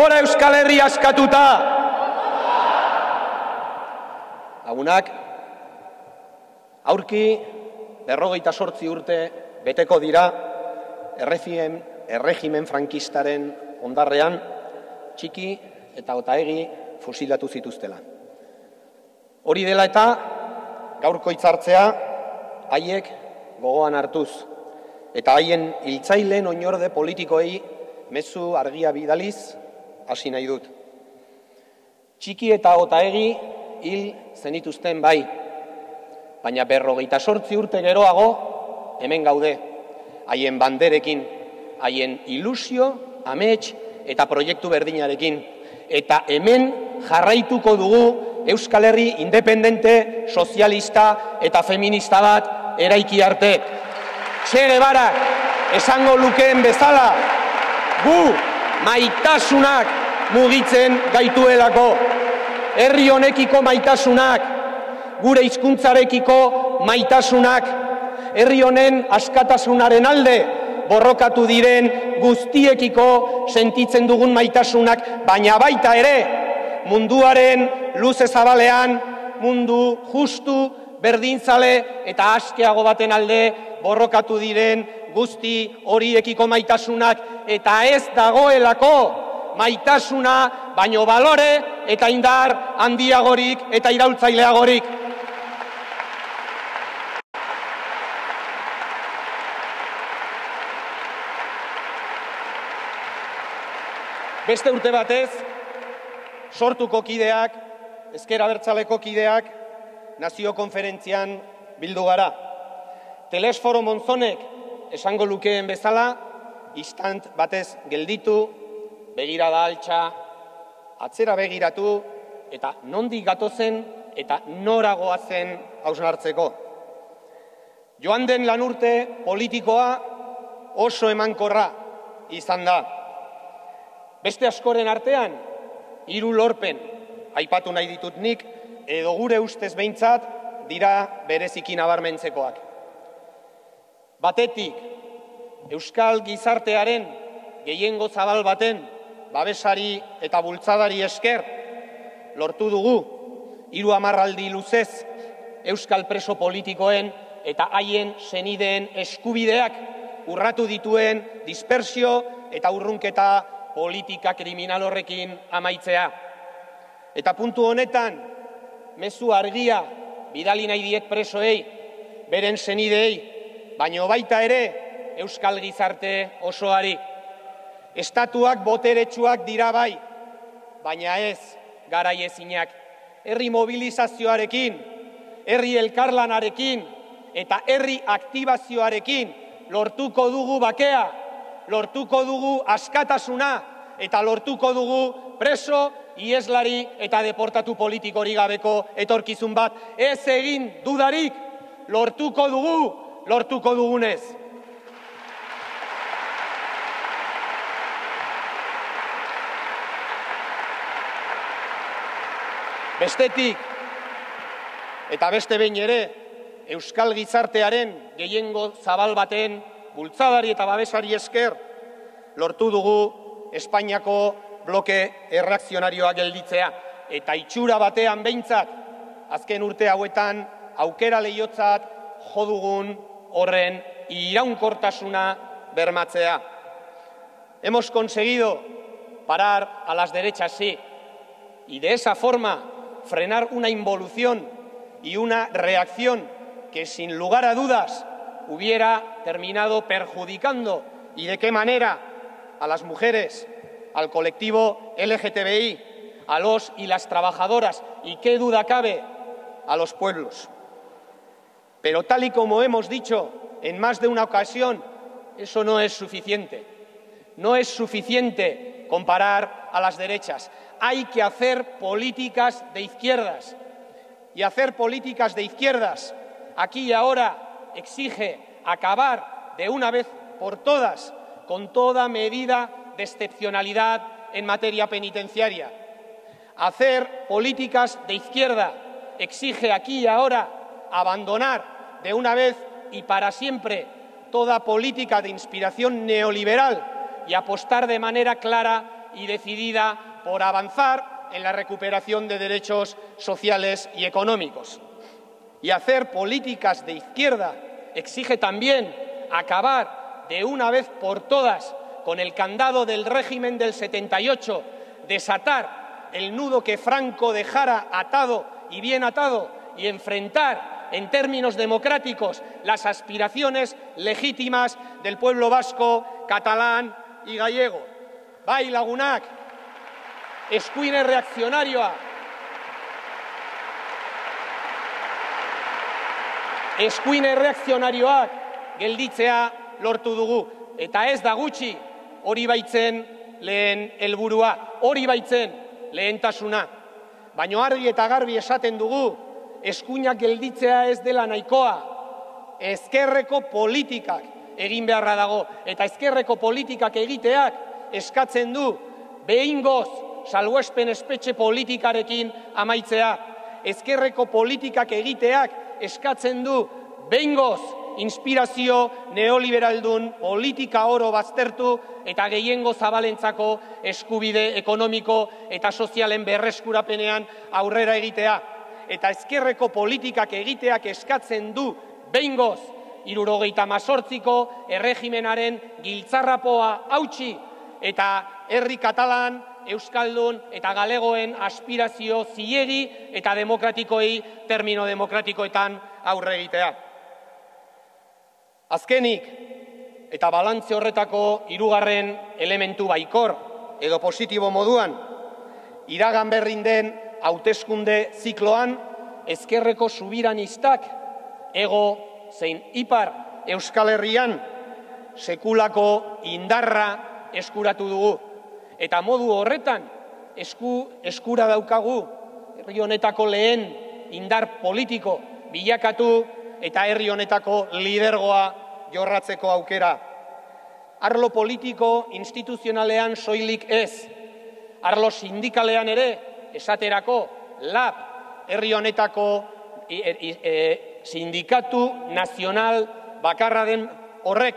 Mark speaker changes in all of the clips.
Speaker 1: Gora Euskal Herri askatuta! Lagunak, aurki berrogeita sortzi urte beteko dira erregien, erregimen frankistaren ondarrean txiki eta otaegi fusilatu zituztela. Hori dela eta gaurko hitzartzea haiek gogoan hartuz eta haien hiltzaileen oinorde politikoei mezu argia bidaliz hasi nahi dut. Txiki eta otaegi hil zenituzten bai, baina berrogeita sortzi urte geroago hemen gaude, haien banderekin, haien ilusio, amets eta proiektu berdinarekin. Eta hemen jarraituko dugu Euskal Herri independente, sozialista eta feminista bat eraiki arte. Txege barak, esango lukeen bezala, gu maitasunak mugitzen gaituelako. Herri honekiko maitasunak, gure hizkuntzarekiko maitasunak, herri honen askatasunaren alde borrokatu diren guztiekiko sentitzen dugun maitasunak, baina baita ere munduaren luze zabalean mundu justu, berdintzale eta askeago baten alde borrokatu diren guzti horiekiko maitasunak eta ez dagoelako maitasuna, baino balore eta indar handiagorik eta iraultzaileagorik. Beste urte batez, sortuko kideak, ezkera bertzaleko kideak, nazio konferentzian bildu gara. Telesforo Monzonek esango lukeen bezala, istant batez gelditu, begirada altxa, atzera begiratu, eta nondi gatozen eta noragoa zen hausnartzeko. Joan den lan urte politikoa oso emankorra izan da. Beste askoren artean, hiru lorpen aipatu nahi ditut nik, edo gure ustez behintzat dira bereziki nabarmentzekoak. Batetik, Euskal gizartearen gehiengo zabal baten babesari eta bultzadari esker lortu dugu hiru hamarraldi luzez euskal preso politikoen eta haien senideen eskubideak urratu dituen dispersio eta urrunketa politika kriminal horrekin amaitzea. Eta puntu honetan, mezu argia bidali nahi diet presoei, beren senideei, baino baita ere euskal gizarte osoari. Estatuak boteretsuak dira bai, baina ez garai ezinak. Herri mobilizazioarekin, herri elkarlanarekin eta herri aktibazioarekin lortuko dugu bakea, lortuko dugu askatasuna eta lortuko dugu preso, ieslari eta deportatu politikori gabeko etorkizun bat. Ez egin dudarik lortuko dugu, lortuko dugunez. Bestetik, eta beste behin ere, Euskal Gizartearen gehiengo zabal baten bultzadari eta babesari esker, lortu dugu Espainiako bloke erreakzionarioa gelditzea. Eta itxura batean behintzat, azken urte hauetan, aukera lehiotzat jodugun horren iraunkortasuna bermatzea. Hemos conseguido parar a las derechas, sí, y de esa forma frenar una involución y una reacción que sin lugar a dudas hubiera terminado perjudicando y de qué manera a las mujeres, al colectivo LGTBI, a los y las trabajadoras y qué duda cabe a los pueblos. Pero tal y como hemos dicho en más de una ocasión, eso no es suficiente. No es suficiente comparar a las derechas hay que hacer políticas de izquierdas. Y hacer políticas de izquierdas aquí y ahora exige acabar de una vez por todas con toda medida de excepcionalidad en materia penitenciaria. Hacer políticas de izquierda exige aquí y ahora abandonar de una vez y para siempre toda política de inspiración neoliberal y apostar de manera clara y decidida por avanzar en la recuperación de derechos sociales y económicos. Y hacer políticas de izquierda exige también acabar de una vez por todas con el candado del régimen del 78, desatar el nudo que Franco dejara atado y bien atado y enfrentar en términos democráticos las aspiraciones legítimas del pueblo vasco, catalán y gallego. Bai lagunak, eskuine reakzionarioa, eskuine reakzionarioak gelditzea lortu dugu. Eta ez da gutxi hori baitzen lehen helburua, hori baitzen lehentasuna. Baino argi eta garbi esaten dugu, eskuinak gelditzea ez dela nahikoa, ezkerreko politikak egin beharra dago, eta ezkerreko politikak egiteak eskatzen du behingoz salguespen espetxe politikarekin amaitzea, ezkerreko politikak egiteak eskatzen du behingoz inspirazio neoliberaldun politika oro baztertu eta gehiengo zabalentzako eskubide ekonomiko eta sozialen berreskurapenean aurrera egitea. Eta ezkerreko politikak egiteak eskatzen du behingoz irurogeita mazortziko erregimenaren giltzarrapoa hautsi eta herri katalan, euskaldun eta galegoen aspirazio ziegi eta demokratikoei termino demokratikoetan aurre egitea. Azkenik, eta balantze horretako hirugarren elementu baikor edo positibo moduan, iragan berrin den hauteskunde zikloan ezkerreko subiranistak ego zein ipar Euskal Herrian sekulako indarra eskuratu dugu. Eta modu horretan esku, eskura daukagu herri honetako lehen indar politiko bilakatu eta herri honetako lidergoa jorratzeko aukera. Arlo politiko instituzionalean soilik ez, arlo sindikalean ere esaterako lab herri honetako e, sindikatu nazional bakarra den horrek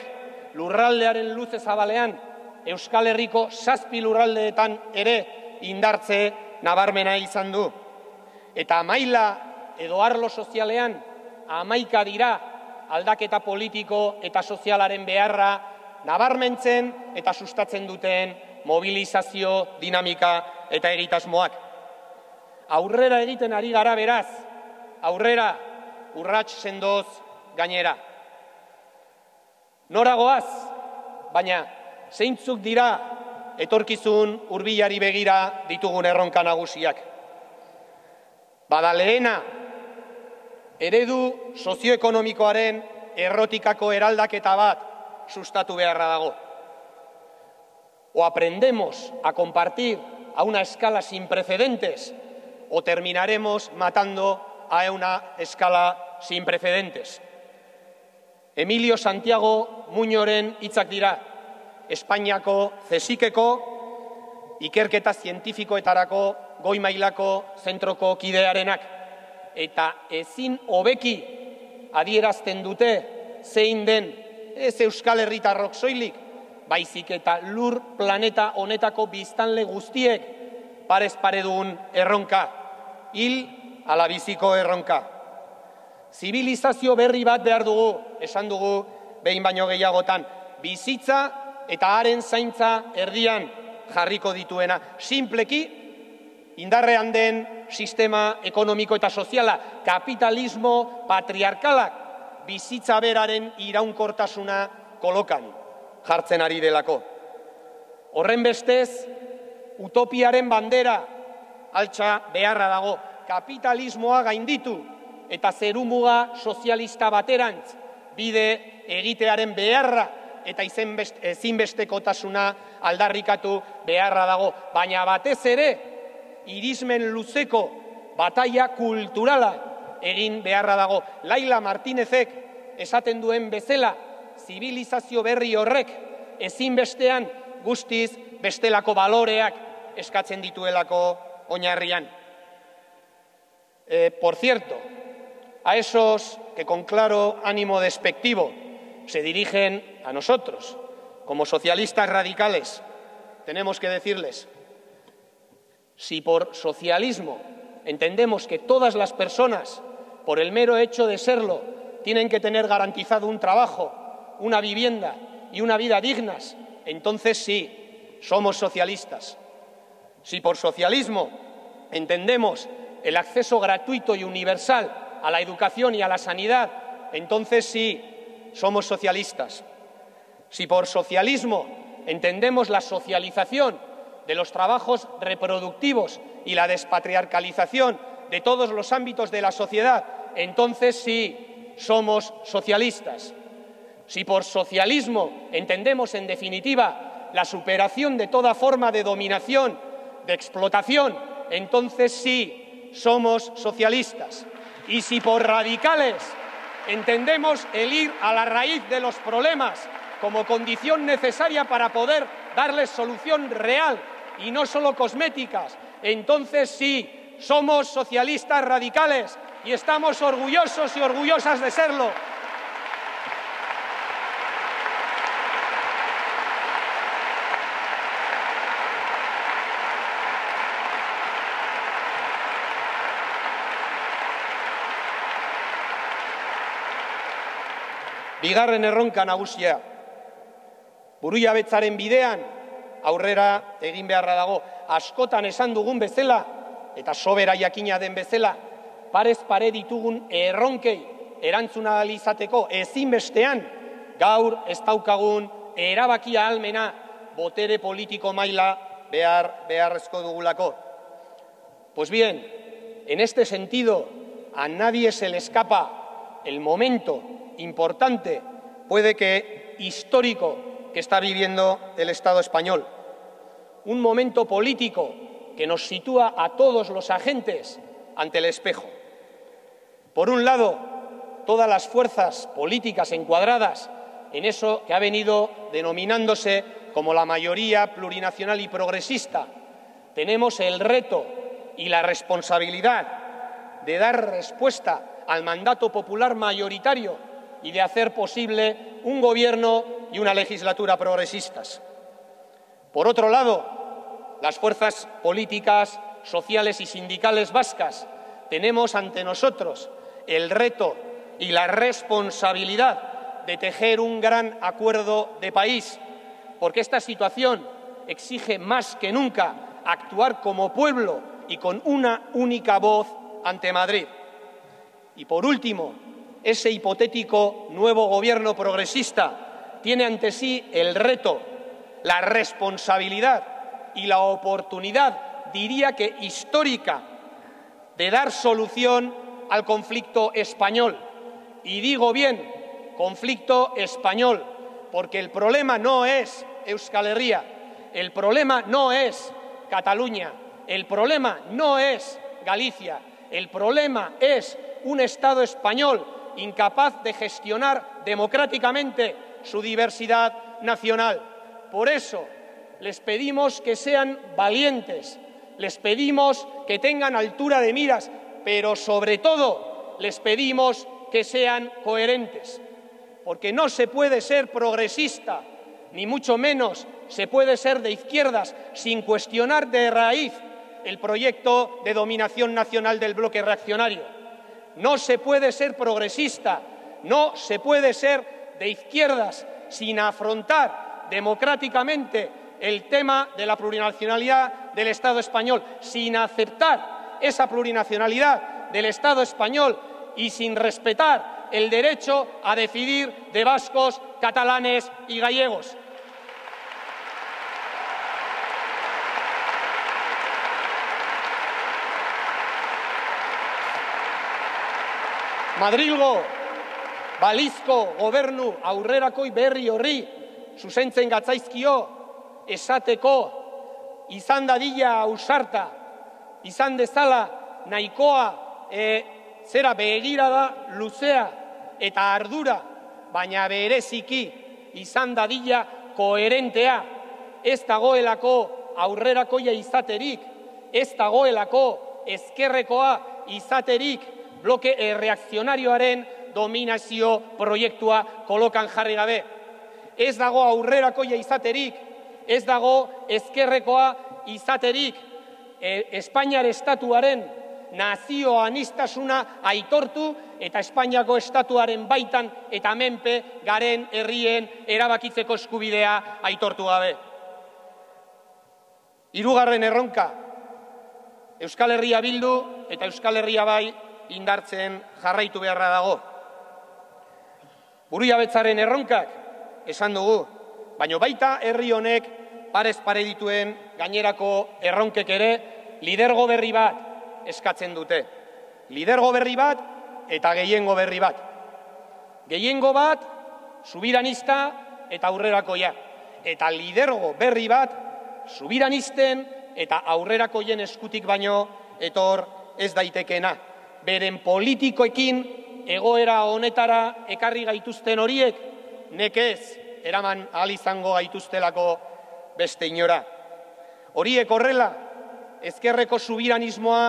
Speaker 1: lurraldearen luze zabalean Euskal Herriko zazpi lurraldeetan ere indartze nabarmena izan du. Eta maila edo arlo sozialean amaika dira aldaketa politiko eta sozialaren beharra nabarmentzen eta sustatzen duten mobilizazio dinamika eta egitasmoak aurrera egiten ari gara beraz, aurrera urrats sendoz gainera. Noragoaz, baina zeintzuk dira etorkizun hurbilari begira ditugun erronka nagusiak. Bada lehena, eredu sozioekonomikoaren errotikako eraldaketa bat sustatu beharra dago. O aprendemos a compartir a una escala sin precedentes o terminaremos matando a una escala sin precedentes. Emilio Santiago Muñoren hitzak dira, Espainiako zesikeko ikerketa zientifikoetarako goi mailako zentroko kidearenak eta ezin hobeki adierazten dute zein den ez Euskal Herritarrok soilik, baizik eta lur planeta honetako biztanle guztiek parez paredun erronka hil alabiziko erronka. Zibilizazio berri bat behar dugu, esan dugu behin baino gehiagotan, bizitza eta haren zaintza erdian jarriko dituena. Simpleki, indarrean den sistema ekonomiko eta soziala, kapitalismo patriarkalak, bizitza beraren iraunkortasuna kolokan jartzen ari delako. Horren bestez, utopiaren bandera altza beharra dago, kapitalismoa gainditu eta zerumuga sozialista baterantz bide egitearen beharra eta ezinbestekotasuna aldarrikatu beharra dago. Baina batez ere, irismen luzeko bataia kulturala egin beharra dago. Laila Martinezek esaten duen bezala, zibilizazio berri horrek ezinbestean guztiz bestelako baloreak eskatzen dituelako oñarrian. Eh, por cierto, a esos que con claro ánimo despectivo se dirigen a nosotros, como socialistas radicales, tenemos que decirles, si por socialismo entendemos que todas las personas, por el mero hecho de serlo, tienen que tener garantizado un trabajo, una vivienda y una vida dignas, entonces sí, somos socialistas. Si por socialismo entendemos el acceso gratuito y universal a la educación y a la sanidad, entonces sí, somos socialistas. Si por socialismo entendemos la socialización de los trabajos reproductivos y la despatriarcalización de todos los ámbitos de la sociedad, entonces sí somos socialistas. Si por socialismo entendemos, en definitiva, la superación de toda forma de dominación, de explotación, entonces sí somos socialistas. Y si por radicales entendemos el ir a la raíz de los problemas como condición necesaria para poder darles solución real y no solo cosméticas, entonces sí, somos socialistas radicales y estamos orgullosos y orgullosas de serlo. Bigarren erronka nagusia. Buruia betzaren bidean, aurrera egin beharra dago. Askotan esan dugun bezala, eta sobera jakina den bezala, parez pare ditugun erronkei erantzuna izateko ezinbestean, gaur ez daukagun erabakia almena botere politiko maila behar, beharrezko dugulako. Pues bien, en este sentido, a nadie se le escapa el momento importante, puede que histórico, que está viviendo el Estado español. Un momento político que nos sitúa a todos los agentes ante el espejo. Por un lado, todas las fuerzas políticas encuadradas en eso que ha venido denominándose como la mayoría plurinacional y progresista, tenemos el reto y la responsabilidad de dar respuesta al mandato popular mayoritario y de hacer posible un gobierno y una legislatura progresistas. Por otro lado, las fuerzas políticas, sociales y sindicales vascas tenemos ante nosotros el reto y la responsabilidad de tejer un gran acuerdo de país, porque esta situación exige más que nunca actuar como pueblo y con una única voz ante Madrid. Y por último, ese hipotético nuevo gobierno progresista tiene ante sí el reto, la responsabilidad y la oportunidad, diría que histórica, de dar solución al conflicto español. Y digo bien, conflicto español, porque el problema no es Euskal Herria, el problema no es Cataluña, el problema no es Galicia, el problema es un Estado español incapaz de gestionar democráticamente su diversidad nacional. Por eso les pedimos que sean valientes, les pedimos que tengan altura de miras, pero sobre todo les pedimos que sean coherentes, porque no se puede ser progresista, ni mucho menos se puede ser de izquierdas sin cuestionar de raíz el proyecto de dominación nacional del bloque reaccionario. No se puede ser progresista, no se puede ser de izquierdas sin afrontar democráticamente el tema de la plurinacionalidad del Estado español, sin aceptar esa plurinacionalidad del Estado español y sin respetar el derecho a decidir de vascos, catalanes y gallegos. Madrilgo, balizko gobernu aurrerakoi berri horri, zuzentzen gatzaizkio, esateko, izan dadila ausarta, izan dezala nahikoa e, zera begira da luzea eta ardura, baina bereziki izan dadila koherentea, ez dagoelako aurrerakoia izaterik, ez dagoelako ezkerrekoa izaterik, bloke erreakzionarioaren dominazio proiektua kolokan jarri gabe. Ez dago aurrerakoia izaterik ez dago ezkerrekoa izaterik e, Espainiar estatuaren nazio anistasuna aitortu eta Espainiako estatuaren baitan eta menpe garen herrien erabakitzeko eskubidea aitortu gabe. Hirugarren erronka, Euskal Herria bildu eta Euskal Herria bai indartzen jarraitu beharra dago. Buru jabetzaren erronkak, esan dugu, baino baita herri honek parez pare dituen gainerako erronkek ere lidergo berri bat eskatzen dute. Lidergo berri bat eta gehiengo berri bat. Gehiengo bat, subiranista eta aurrerakoia. Eta lidergo berri bat, subiranisten eta aurrerakoien eskutik baino etor ez daitekena. Beren politikoekin egoera honetara ekarri gaituzten horiek, nekez eraman ahal izango gaituztelako beste inora. Horiek horrela, ezkerreko subiranismoa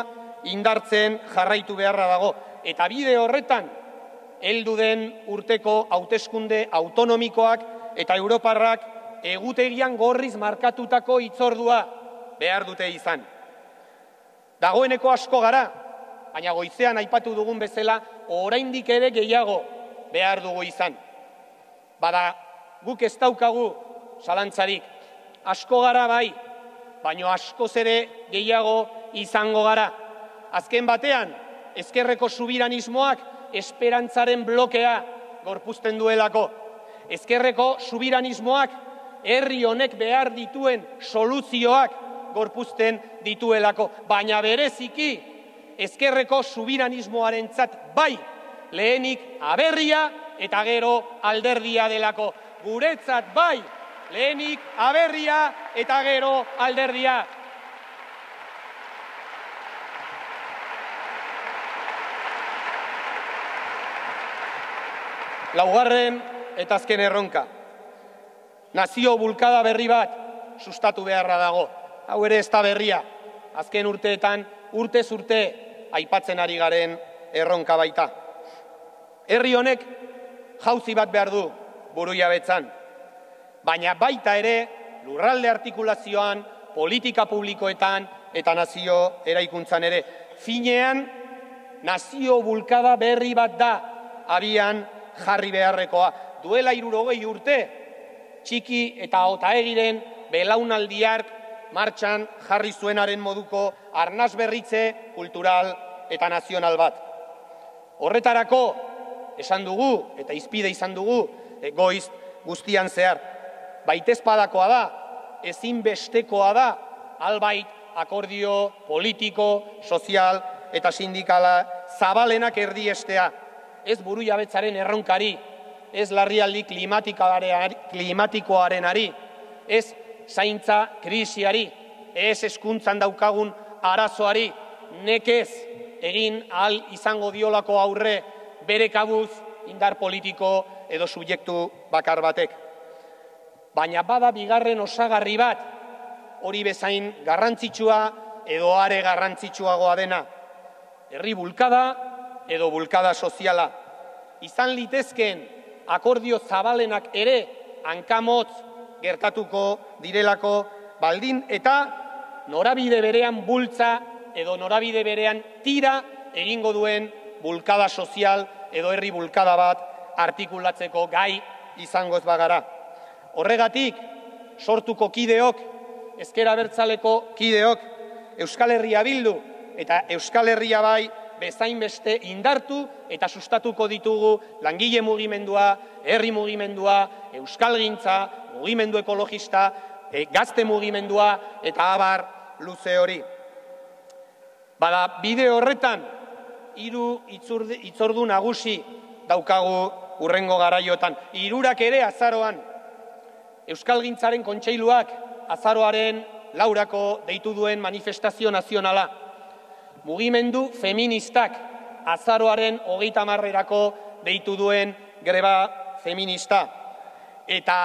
Speaker 1: indartzen jarraitu beharra dago. Eta bide horretan, heldu den urteko hauteskunde autonomikoak eta Europarrak egutegian gorriz markatutako itzordua behar dute izan. Dagoeneko asko gara, baina goizean aipatu dugun bezala, oraindik ere gehiago behar dugu izan. Bada, guk ez daukagu zalantzarik, asko gara bai, baino asko ere gehiago izango gara. Azken batean, ezkerreko subiranismoak esperantzaren blokea gorpuzten duelako. Ezkerreko subiranismoak herri honek behar dituen soluzioak gorpuzten dituelako. Baina bereziki, ezkerreko subiranismoaren bai, lehenik aberria eta gero alderdia delako. Guretzat bai, lehenik aberria eta gero alderdia. Laugarren eta azken erronka. Nazio bulkada berri bat sustatu beharra dago. Hau ere ez da berria. Azken urteetan urte zurte aipatzen ari garen erronka baita. Herri honek jauzi bat behar du buruia betzan baina baita ere lurralde artikulazioan, politika publikoetan eta nazio eraikuntzan ere. Finean, nazio bulkada berri bat da abian jarri beharrekoa. Duela irurogei urte, txiki eta ota egiren belaunaldiark martxan jarri zuenaren moduko arnaz berritze kultural eta nazional bat. Horretarako, esan dugu, eta izpide izan dugu, e, goiz guztian zehar, baitezpadakoa da, ezinbestekoa da, albait akordio politiko, sozial eta sindikala zabalenak erdiestea. Ez buru jabetzaren erronkari, ez larrialdi klimatikoaren ari, ez zaintza krisiari, ez eskuntzan daukagun arazoari, nekez egin ahal izango diolako aurre bere kabuz indar politiko edo subjektu bakar batek baina bada bigarren osagarri bat, hori bezain garrantzitsua edo are garrantzitsuagoa dena. Herri bulkada edo bulkada soziala. Izan litezken akordio zabalenak ere hankamotz gertatuko direlako baldin eta norabide berean bultza edo norabide berean tira egingo duen bulkada sozial edo herri bulkada bat artikulatzeko gai izango ez bagara. Horregatik, sortuko kideok, ezkera bertzaleko kideok, Euskal Herria bildu eta Euskal Herria bai bezain beste indartu eta sustatuko ditugu langile mugimendua, herri mugimendua, Euskal Gintza, mugimendu ekologista, e, gazte mugimendua eta abar luze hori. Bada, bide horretan, hiru itzordu nagusi daukagu urrengo garaiotan. Hirurak ere azaroan Euskal Gintzaren kontseiluak azaroaren laurako deitu duen manifestazio nazionala. Mugimendu feministak azaroaren hogeita marrerako deitu duen greba feminista. Eta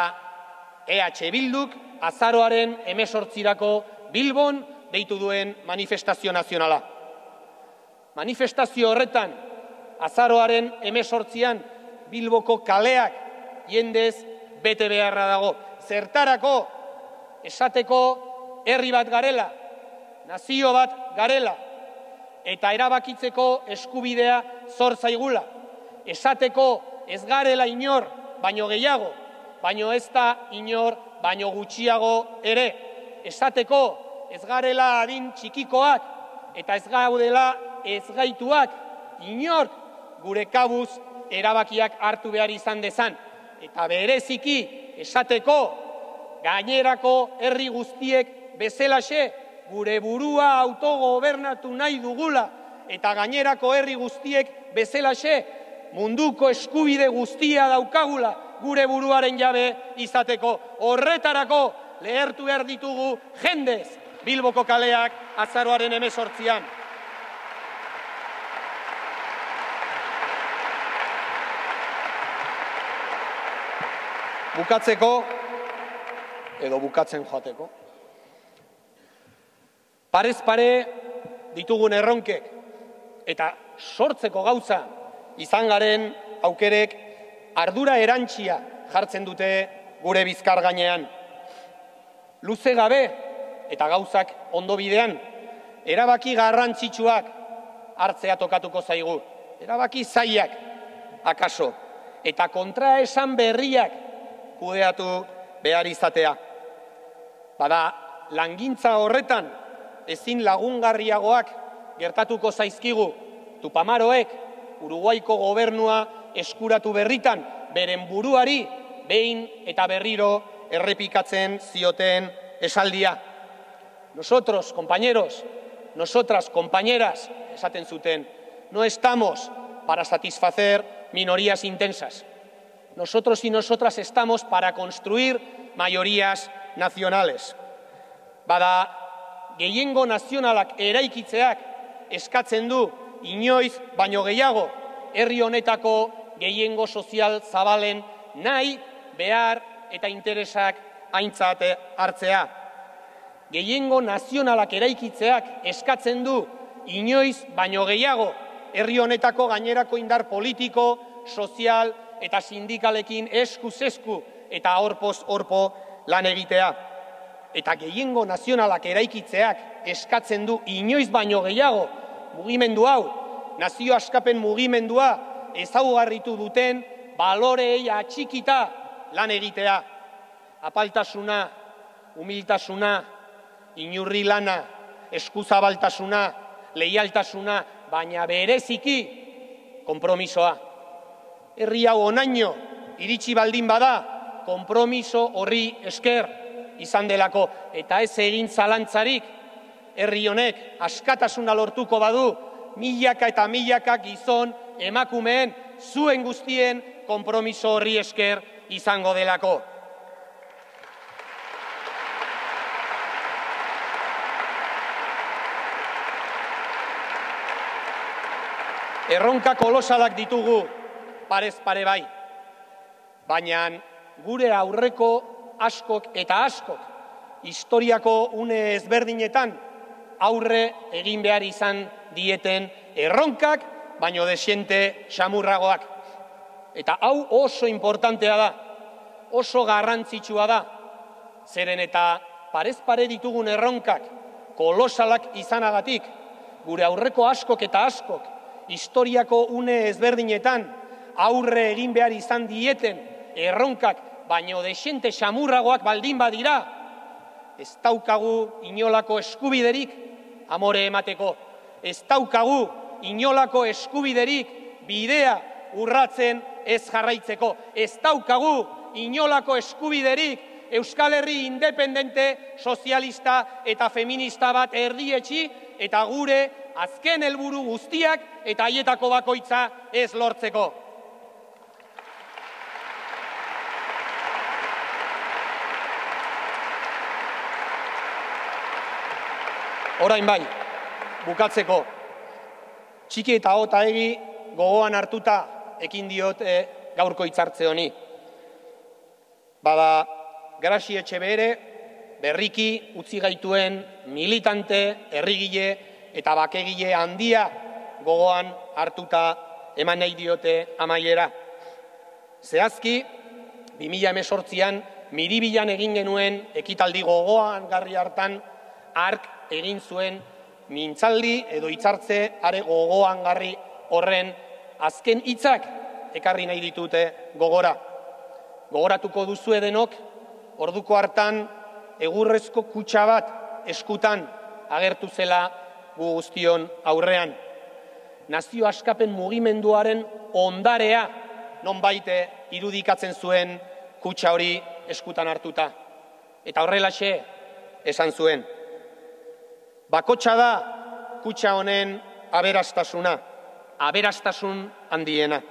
Speaker 1: EH Bilduk azaroaren emesortzirako Bilbon deitu duen manifestazio nazionala. Manifestazio horretan, azaroaren emesortzian Bilboko kaleak jendez bete beharra dago zertarako esateko herri bat garela, nazio bat garela, eta erabakitzeko eskubidea zor zaigula. Esateko ez garela inor, baino gehiago, baino ez da inor, baino gutxiago ere. Esateko ez garela adin txikikoak, eta ez gaudela ez gaituak, inor gure kabuz erabakiak hartu behar izan dezan. Eta bereziki esateko gainerako herri guztiek bezelaxe gure burua autogobernatu nahi dugula. Eta gainerako herri guztiek bezelaxe munduko eskubide guztia daukagula gure buruaren jabe izateko. Horretarako lehertu behar ditugu jendez Bilboko kaleak azaroaren emezortzian. Bukatzeko, edo bukatzen joateko, parez pare ditugun erronkek eta sortzeko gauza izan garen aukerek ardura erantxia jartzen dute gure bizkar gainean. Luze gabe eta gauzak ondo bidean, erabaki garrantzitsuak hartzea tokatuko zaigu. Erabaki zaiak, akaso, eta kontra esan berriak kudeatu behar izatea. Bada, langintza horretan ezin lagungarriagoak gertatuko zaizkigu tupamaroek Uruguaiko gobernua eskuratu berritan beren buruari behin eta berriro errepikatzen zioten esaldia. Nosotros, compañeros, nosotras, compañeras, esaten zuten, no estamos para satisfacer minorías intensas. Nosotros y nosotras estamos para construir mayorías nacionales. Bada gehiengo nazionalak eraikitzeak eskatzen du inoiz baino gehiago herri honetako gehiengo sozial zabalen nahi, behar eta interesak aintzate hartzea. Gehiengo nazionalak eraikitzeak eskatzen du inoiz baino gehiago herri honetako gainerako indar politiko, sozial eta sindikalekin esku eta horpoz horpo lan egitea eta gehiengo nazionalak eraikitzeak eskatzen du inoiz baino gehiago mugimendu hau, nazio askapen mugimendua ezaugarritu duten balorei atxikita lan egitea. Apaltasuna, humiltasuna, inurri lana, eskuzabaltasuna, leialtasuna, baina bereziki konpromisoa. Herri hau onaino, iritsi baldin bada, konpromiso horri esker, izan delako eta ez egin zalantzarik herri honek askatasuna lortuko badu milaka eta milaka gizon emakumeen zuen guztien konpromiso horri esker izango delako. Erronka kolosalak ditugu parez pare bai, baina gure aurreko askok eta askok historiako une ezberdinetan aurre egin behar izan dieten erronkak, baino desiente xamurragoak. Eta hau oso importantea da, oso garrantzitsua da, zeren eta parez pare ditugun erronkak kolosalak izanagatik, gure aurreko askok eta askok historiako une ezberdinetan aurre egin behar izan dieten erronkak baino desente xamurragoak baldin badira, ez daukagu inolako eskubiderik amore emateko. Ez daukagu inolako eskubiderik bidea urratzen ez jarraitzeko. Ez daukagu inolako eskubiderik Euskal Herri independente, sozialista eta feminista bat erdietxi eta gure azken helburu guztiak eta haietako bakoitza ez lortzeko. Orain bai, bukatzeko, txiki eta hota egi gogoan hartuta ekin diot e, gaurko hitzartze honi. Bada, grasi etxe bere, berriki utzi gaituen militante, errigile eta bakegile handia gogoan hartuta eman nahi diote amaiera. Zehazki, 2000 emesortzian miribilan egin genuen ekitaldi gogoan garri hartan ark egin zuen mintzaldi edo hitzartze are gogoan garri horren azken hitzak ekarri nahi ditute gogora. Gogoratuko duzu edenok, orduko hartan egurrezko kutsa bat eskutan agertu zela gu guztion aurrean. Nazio askapen mugimenduaren ondarea non baite irudikatzen zuen kutsa hori eskutan hartuta. Eta horrelaxe esan zuen. Bakotxa da kutsa honen aberastasuna, aberastasun handiena.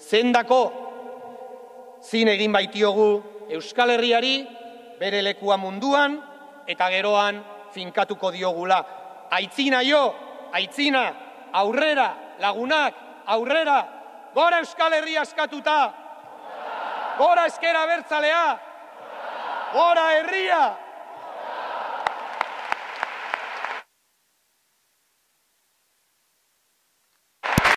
Speaker 1: Zendako zin egin baitiogu Euskal Herriari bere lekua munduan eta geroan finkatuko diogula. Aitzina jo, aitzina, aurrera, lagunak, aurrera, gora Euskal Herria askatuta, gora eskera bertzalea, gora herria!